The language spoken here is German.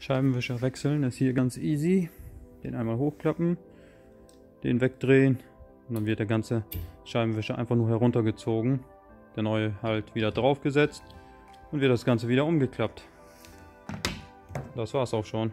Scheibenwischer wechseln ist hier ganz easy. Den einmal hochklappen, den wegdrehen und dann wird der ganze Scheibenwischer einfach nur heruntergezogen. Der neue halt wieder draufgesetzt und wird das Ganze wieder umgeklappt. Das war's auch schon.